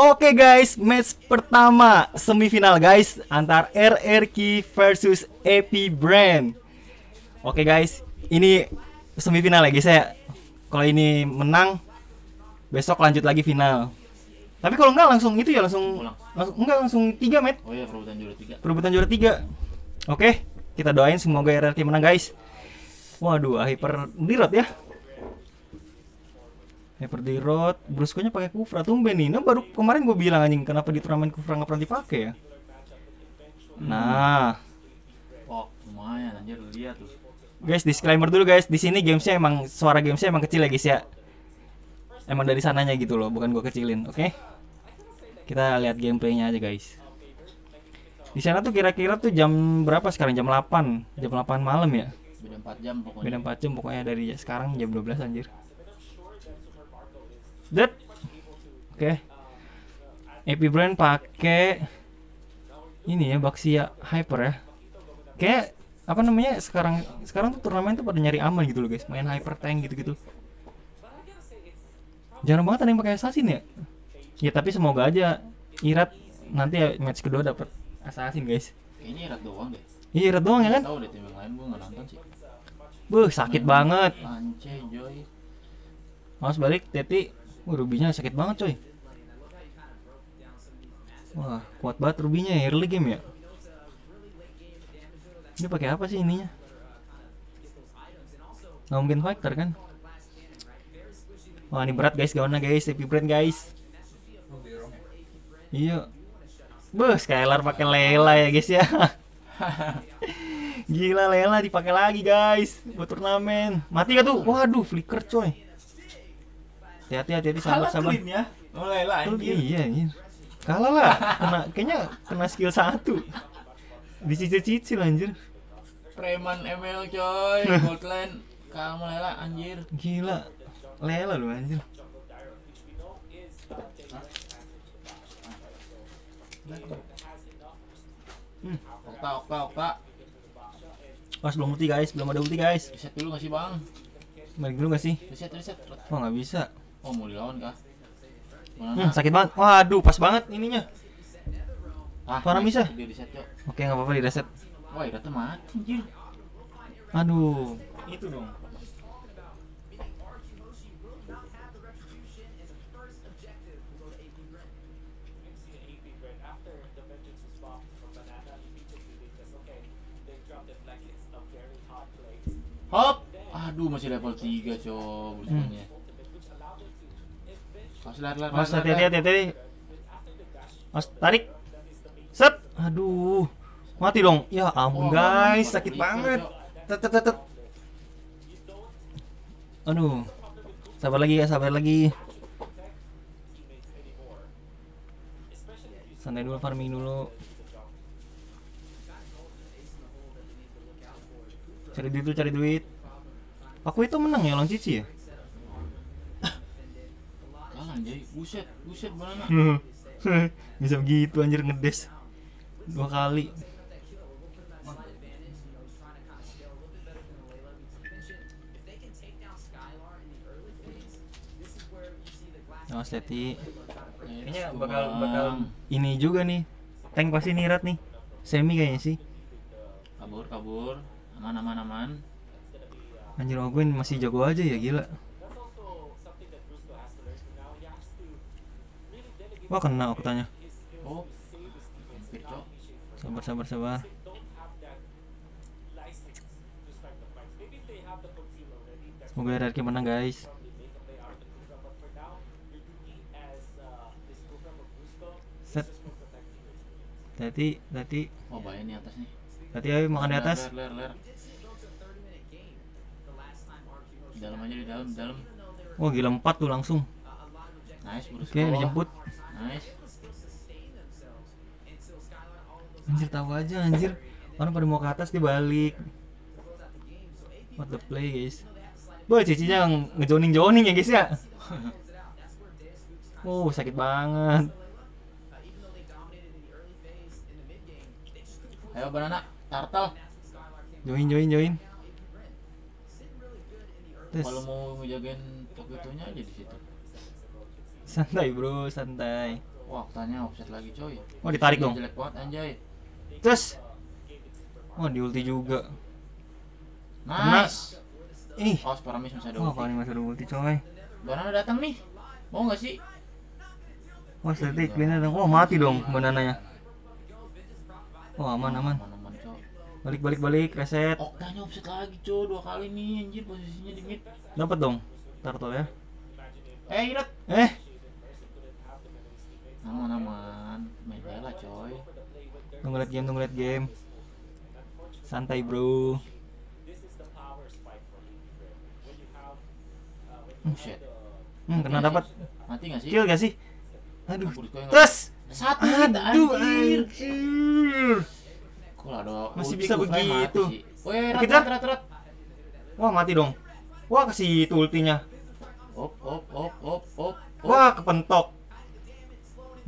Oke guys, match pertama semifinal guys antar RRQ versus Epi Brand. Oke guys, ini semifinal ya guys ya. Kalau ini menang, besok lanjut lagi final. Tapi kalau enggak langsung itu ya langsung, langsung enggak langsung tiga match Oh iya perebutan juara tiga. perebutan juara tiga. Oke, kita doain semoga RRQ menang guys. Waduh, hyper dirot ya. Hyper dirot, Brusco-nya pakai Kufra tumben nih. Nah, baru kemarin gue bilang anjing kenapa di turnamen Kufra nggak pernah dipakai ya. Nah, Oh lumayan anjir lihat tuh. guys disclaimer dulu guys, di sini gamesnya emang suara gamesnya emang kecil ya guys ya. Emang dari sananya gitu loh, bukan gue kecilin, oke? Kita lihat gameplaynya aja guys. Di sana tuh kira-kira tuh jam berapa sekarang? Jam 8 Jam 8 malam ya? Beda 4 jam pokoknya. Beda 4 jam pokoknya dari sekarang jam 12 anjir. That. Oke. Epi Brand pakai ini ya Baxia Hyper ya. Kayak apa namanya sekarang sekarang tuh turnamen tuh pada nyari aman gitu loh guys, main Hyper Tank gitu-gitu. Jarang banget ada yang pakai assassin ya. Ya tapi semoga aja Irat nanti ya match kedua dapat assassin guys. Kayaknya erat doang deh. Iya Irat doang ya kan? Tahu deh tim yang lain gua nggak nonton sih. Buh, sakit banget. Joy. Mas balik Teti Wah rubinya sakit banget coy. Wah kuat banget rubinya ya early game ya. Ini pakai apa sih ininya? Nggak mungkin fighter kan? Wah ini berat guys. Gaunnya guys. Epi brand guys. Iya. Beuh Skylar pakai Lela ya guys ya. Gila Lela dipakai lagi guys buat turnamen. Mati gak tuh? Waduh, flicker coy. Hati-hati hati-hati sabar sabar. ya. Mulai lah Tuh, iya anjir. Kalah lah. Kena kayaknya kena skill satu. Dicicil-cicil anjir. Preman ML coy. Goldland. Kamu lela anjir. Gila. Lela lu anjir. Okta okta okta. Pas belum ulti guys, belum ada ulti guys. Reset dulu nggak sih bang? Balik dulu gak sih? Reset reset. Wah nggak bisa. Oh mau dilawan kah? Mana? Hmm, sakit banget. Waduh, pas banget ininya. Ah, Suara nice. Misa. Di reset yuk. Oke, nggak apa-apa di reset. Wah, Iratnya mati anjir. Aduh, itu dong. Hop. Aduh, masih level 3, coy. Busunya. Pas lar lar. Mas hati-hati hati-hati. Mas tarik. Set. Aduh. Mati dong. Ya ampun Wah, guys, sakit banget. Tet tet. tet. Aduh. Sabar lagi ya, sabar lagi. Santai dulu farming dulu. Cari duit dulu, cari duit. Aku itu menang ya lawan Cici ya? Kalah anjir. Buset, buset banana. Bisa begitu anjir ngedes dua kali. Oh, Seti. Kayaknya bakal bakal ini juga nih. Tank pasti nirat nih. Semi kayaknya sih. kabur kabur. Aman aman aman. Anjir Ogwen masih jago aja ya gila. Wah kena aku tanya. Oh. Sabar sabar sabar. Semoga RRQ menang guys. Set. Tadi tadi Oh, bahaya nih atas nih. tadi ayo makan di atas. Ler, ler, ler. Di dalam aja di dalam, di dalam. Wah gila empat tuh langsung. Nice. Oke dijemput. Nice. Anjir tahu aja anjir. Orang pada mau ke atas dia balik. What the play guys. Boy cicinya ngejoning joning ya guys ya. Oh sakit banget. Ayo banana, turtle. Join join join. Kalau mau ngejagain Tokyo aja di situ. Santai bro santai. Wah, tanya offset lagi coy. Oh, ditarik dong. Jelek banget anjay. Terus. Wah, di ulti juga. Kena. Nice. Ih. Oh, Sparamis masih ada ulti. paling masih ada ulti coy. Banana datang nih. Mau nggak sih? Wah, static clean dong. Wah, mati dong banananya. Wah, aman aman. Balik balik balik reset. Oktanya offset lagi coy, dua kali nih anjir posisinya di mid. Dapat dong. Turtle ya. Eh, Irat. Eh. Main bela coy. tunggu liat game, tunggu liat game. Santai, Bro. Buset. Hmm, kena dapat Mati nggak sih? kill gak sih? Aduh. Terus. Satu hit Aduh, anjir. anjir. Kok ada Masih bisa begitu. eh, rat, rat, rat, rat. Wah, mati dong. Wah, kasih itu ultinya. Op, op, op, op, op, op. Wah, kepentok.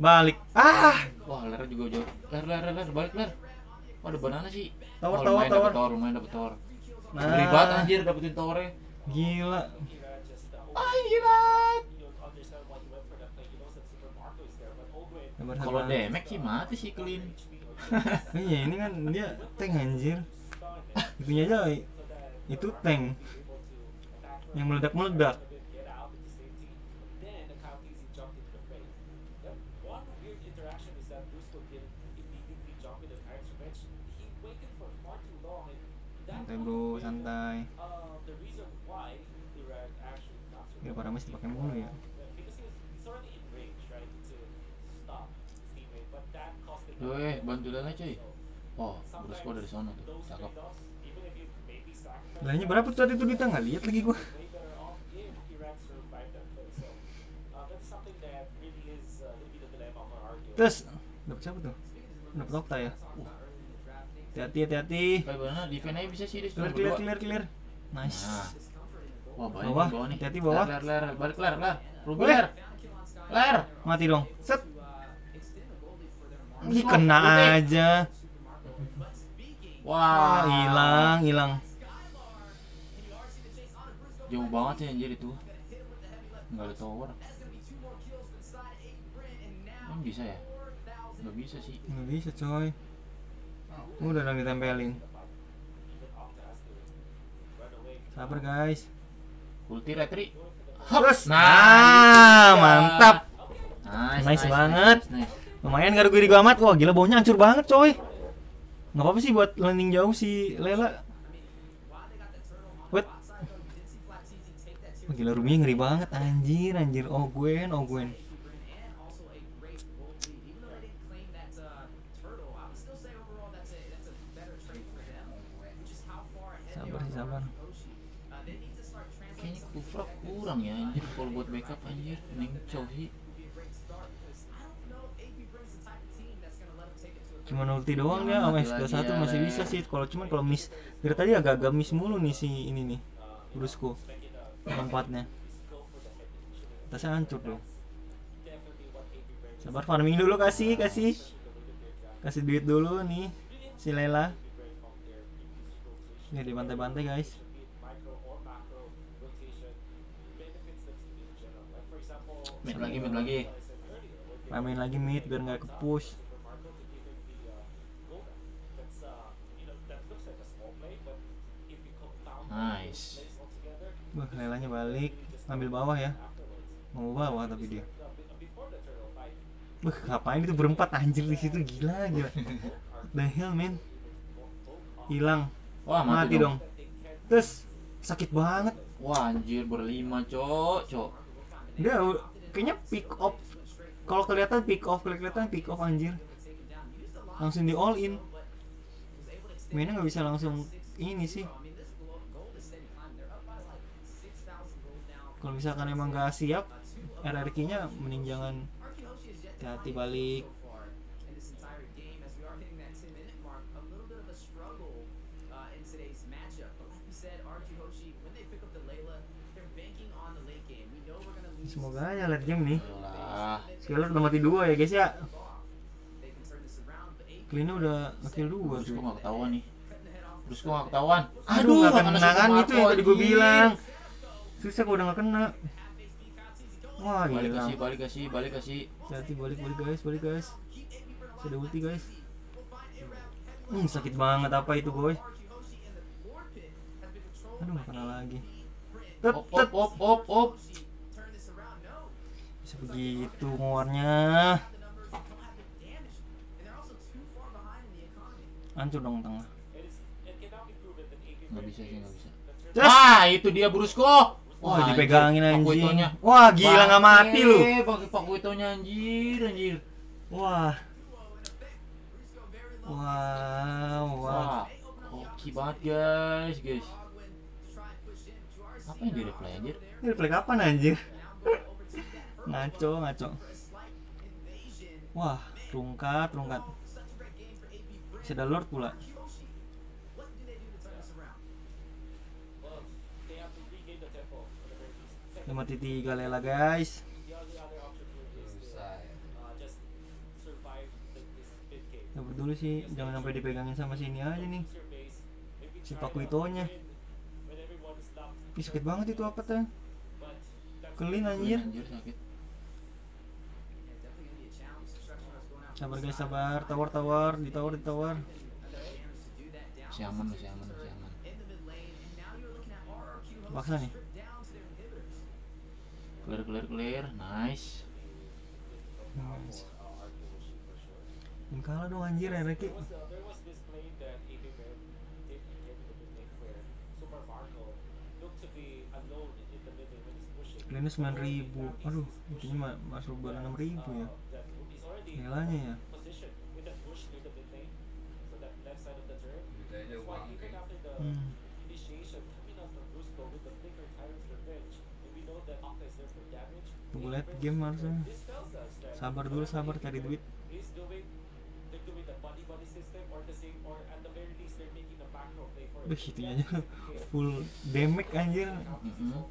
Balik. Ah, Wah, ler juga jauh. Ler, ler, ler, balik ler. Wah, ada banana sih. Tower, Oh, tower, lumayan tower. dapet tower, lumayan dapet tower. Nah. Banget anjir dapetin towernya. gila. Ah, gila. Kalau damage sih mati sih clean. Iya, ini kan dia tank anjir. Itunya aja itu tank. Yang meledak-meledak. Santai bro, santai. Ya para mes dipakai mulu ya. Weh, bantu Lena cuy. Oh, udah squad dari sana tuh. Cakep. Nilainya berapa tuh tadi tuh Dita nggak lihat lagi gua. Terus dapat siapa tuh? Dapat Okta ya. Uh. Hati-hati, hati-hati. Defense aja bisa sih Clear, clear, clear, clear. Nice. Nah. Wah, Bawah, di bawah nih. hati-hati bawah. Ler, ler, ler, balik ler, ler. Ruby Boleh. ler. Ler. Mati dong. Set. Ih, Semua, kena aja. Wah, Ah, hilang, hilang. Jauh banget sih anjir itu. Enggak ada tower. Emang bisa ya? Enggak bisa sih. Nggak bisa, coy. Udah dong ditempelin. Sabar, guys. Ulti retri. Terus. Nah, Nah, itu dia. mantap. Nice, Nice banget. Nice, nice. Lumayan gak rugi amat. Wah, gila baunya hancur banget, coy. Nggak apa-apa sih buat landing jauh si Lela. Wait. Wah, gila Rumi ngeri banget anjir, anjir. Oh, Gwen, oh Gwen. Sabar. Kayaknya Kufra kurang ya anjir kalau buat backup anjir. Mending Chow sih. Cuman ulti doang ya, sama mati S21 lagi ya, masih Le. bisa sih. Kalau cuman kalau miss dari tadi agak-agak miss mulu nih si ini nih. Brusco. Lompatnya. Tasnya hancur dong. Sabar farming dulu kasih, kasih. Kasih duit dulu nih si Lela. Ini di pantai-pantai guys. Mid lagi, mid lagi. Ramein lagi mid biar nggak ke push. Nice. Wah, Lelanya balik, ambil bawah ya. Mau bawah tapi dia. Wah, ngapain itu berempat anjir di situ gila gila. The hell, man? Hilang, Wah, mati, dong. Terus sakit banget. Wah, anjir berlima, cok, cok. Dia kayaknya pick off. Kalau kelihatan pick off, kelihatan pick off anjir. Langsung di all in. Mainnya nggak bisa langsung ini sih. Kalau misalkan emang nggak siap, RRQ-nya mending jangan hati-hati balik. Semoga aja late game nih. Scaler udah mati dua ya guys ya. Clean-nya udah ngekill dua Terus kok gak ketahuan nih. Terus kok gak ketahuan. Aduh, nggak mana kena kan itu yang tadi gue bilang. Susah gua udah nggak kena. Wah, Balik hilang. kasih, balik kasih, balik kasih. Hati balik balik guys, balik guys. Sudah ulti guys. Hmm, sakit banget apa itu boy? Aduh, nggak kena lagi. Tet, Op, op, op, op, op. Bisa begitu ngeluarnya. Hancur dong tengah. Nggak bisa sih, nggak bisa. Just. Ah, itu dia Brusko. Wah, dipegangin anjing. Wah, gila nggak mati lu. Pakai Pakuitonya anjir, anjir. Wah. Wow, wow. Wah, hoki banget guys, guys. Apa yang di replay anjir? Ini replay kapan anjir? Ngaco, ngaco. Wah, rungkat, rungkat. Bisa ada lord pula. Lima tiga lela guys. Ya peduli sih, jangan sampai dipegangin sama sini aja nih. Si Pakuitonya. Ih, sakit banget itu apa tuh? Kelin anjir. Sabar guys, sabar. Tawar, tawar, ditawar, ditawar. Masih aman, masih aman, masih aman. Paksa nih. Clear, clear, clear. Nice. Ini kalah dong anjir ya Reki. Klinnya 9000 Aduh, mah masuk bulan 6000 ya. Nilainya ya. Hmm. Tunggu lihat game harusnya. Sabar dulu, sabar cari duit. Duh, itu aja full damage anjir. Mm-mm.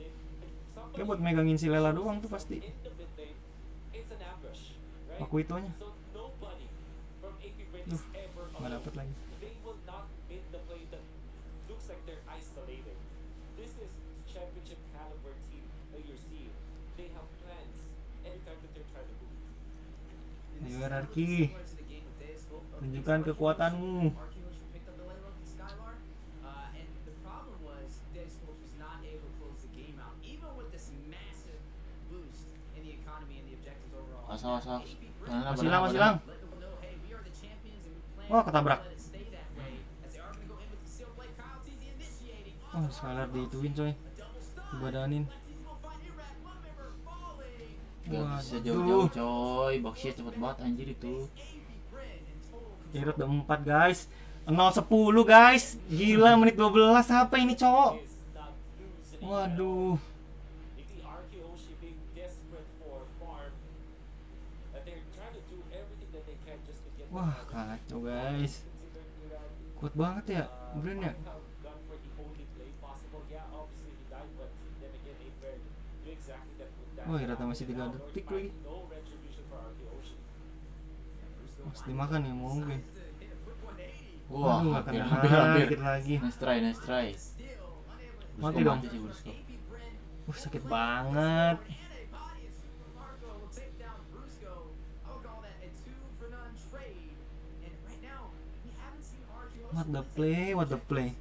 Kayak buat megangin si Lela doang tuh pasti. Aku itunya. Duh, nggak dapet lagi. Ayo hierarki. Tunjukkan kekuatanmu. Asal, asal. Masih hilang, masih hilang. Wah, ketabrak. Oh, Skylar dituin coy. Dibadanin. Gak bisa jauh-jauh coy. Baksia cepet banget anjir itu. Irut udah 4 guys 0-10 guys Gila menit 12 apa ini cowok Waduh Wah kacau guys Kuat banget ya Brand ya Wah Irata masih 3 detik lagi Masih dimakan ya mau gue Wah, Aduh, hampir, kena hampir, lagi. Nice try, nice try. Mati dong. sih. Wah sakit banget What the play, what the play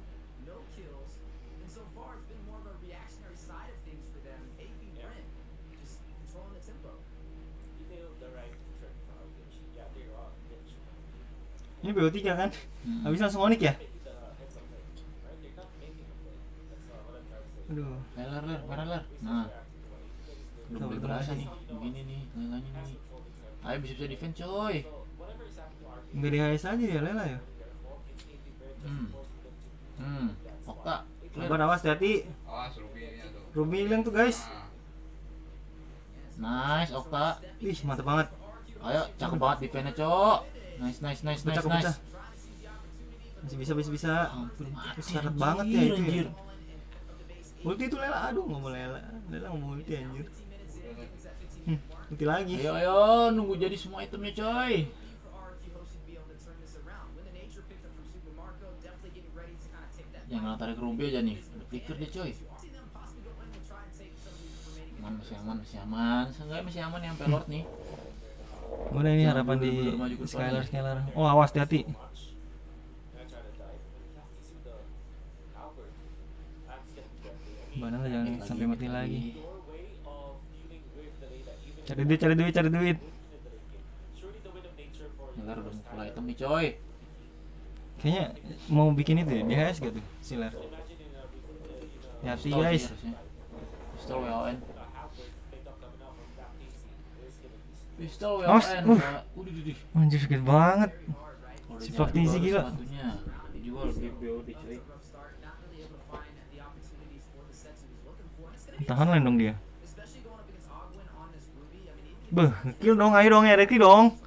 Ini BO3 kan? Hmm. Habis langsung Onyx ya? Aduh Ler, ler, ler, ler. Nah. Udah mulai berasa nih. Begini nih, lelanya nih. Ayo bisa-bisa defense coy. Nggak di HS aja ya Lela ya? Hmm. Okta. Clear. Sabar awas hati Awas rubinya tuh. Ruby hilang tuh guys Nice, Okta. Ih mantap banget Ayo, cakep banget defense-nya, Cok. Nice, nice, nice, nice, nice. Masih bisa, bisa, bisa mati. Syarat banget ya itu ya. anjir. Ulti itu Lela, aduh nggak mau Lela Lela nggak mau ulti anjir hmm, Ulti lagi Ayo, ayo, nunggu jadi semua itemnya, coy. Jangan tarik Ruby aja nih. Ada flicker dia, coy. aman masih aman masih aman seenggaknya masih aman sampai lord nih Mana ini Jangan harapan di Skylar. Skylar. Oh awas hati-hati. Mana lah jangan Lagi, sampai mati lagi. lagi. Cari duit, cari duit, cari duit. Silar udah full item nih coy Kayaknya mau bikin itu ya, DHS gitu, Silar. Hati guys. Pistol WON Pistol WON uh. Pak. Udah udah Anjir sakit banget. Si baru gila. Dijual Tahan lah dong dia. Beh, kill dong, ayo dong, ya, ada kill dong.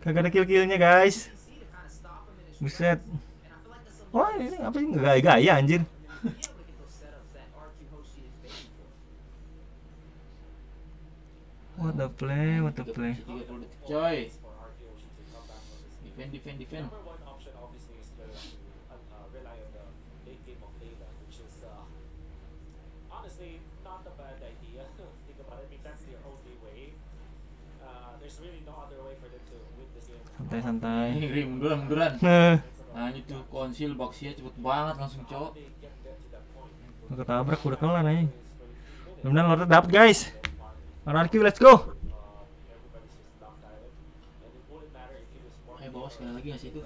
Kagak ada kill-killnya guys. Buset. Wah ini apa sih gaya-gaya anjir. What the play, what the play. 30 detik coy Defend defend defend Santai-santai. Ini munduran munduran Nah, Nah ini tuh konsil boxnya cepet banget langsung cowok ketabrak udah kelar nih. Mudah-mudahan Lordnya dapet guys. RRQ, let's go. Bawa sekali lagi gak sih itu?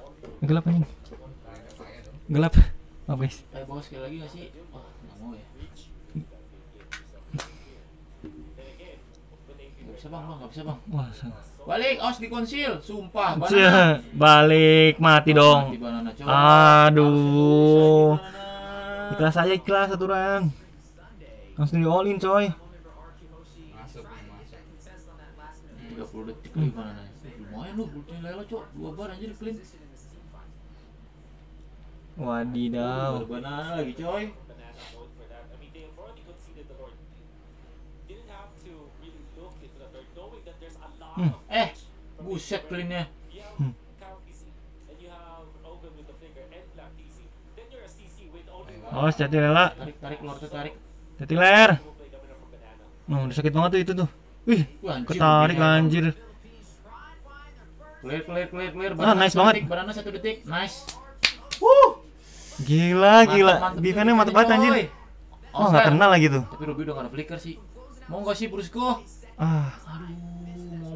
Gelap anjing. Gelap. Oh guys. Ayo bawa sekali lagi gak sih? Wah gak mau ya bisa bang, bang, gak bisa bang Wah. Balik, aus di konsil, sumpah banana balik mati Mati dong. banana cowok Aduh. Banana. Ikhlas aja ikhlas aturan. Langsung di all in coy. 30 detik lagi banana Lumayan lu, Lela cowok Dua bar anjir clean Wadidaw. Banana lagi coy a CC with only one Oh, hati lela. Tarik, tarik, keluar tuh, tarik from Banana. Oh, udah sakit banget tuh itu tuh. Wih, anjir, ketarik anjir. Clear, clear, clear, clear Ah, nice satu banget. detik, Banana satu detik, nice Gila, gila. Defense-nya mantep banget anjir. Oh, nggak kenal lagi tuh. Tapi Ruby udah gak ada flicker sih Mau gak sih Brusco? Ah, Aduh,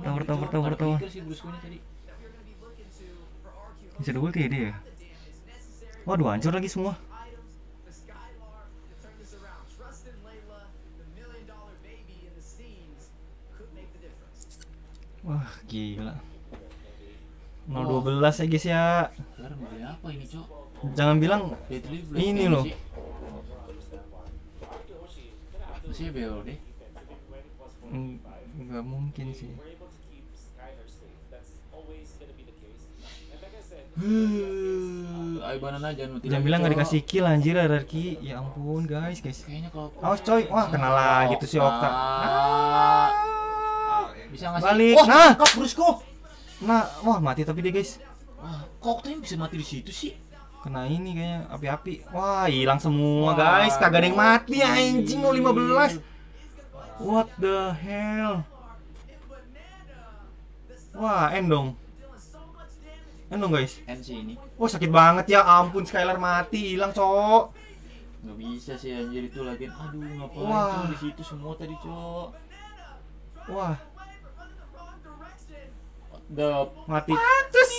Tower, tower, tower, tower. bisa double kill dia. Waduh, hancur lagi semua. Wah, gila. 012 ya guys ya. Jangan bilang Ini loh. sih. Masih ya BOD? mm, nggak mungkin sih. Said, Ayo banana jangan bilang nggak dikasih kill anjir RRQ. Ya ampun guys, guys. Kayaknya kalau Awas coy, wah kena lagi tuh si Okta. Ah. Bisa ngasih Balik. Wah, Nah. tangkap Brusco. Nah, wah mati tapi dia guys. Wah, kok Okta bisa mati di situ sih? Kena ini kayaknya api-api. Wah, hilang semua guys. Kagak ada yang mati gila. anjing 015. What the hell? Wah, end dong. Dong guys. N sih ini. Wah, sakit banget ya. Ampun Skylar mati, hilang, Cok. Nggak bisa sih anjir itu lagi. Aduh, ngapain Wah. Cok, di situ semua tadi, Cok. Wah, The mati. Terus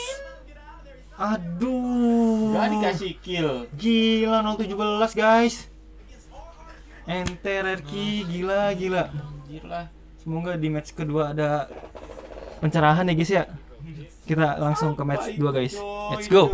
Aduh. Gak dikasih kill. Gila 017 guys. Enter RQ gila gila. Anjir lah. Semoga di match kedua ada pencerahan ya guys ya. Kita langsung ke match 2 guys. Let's go.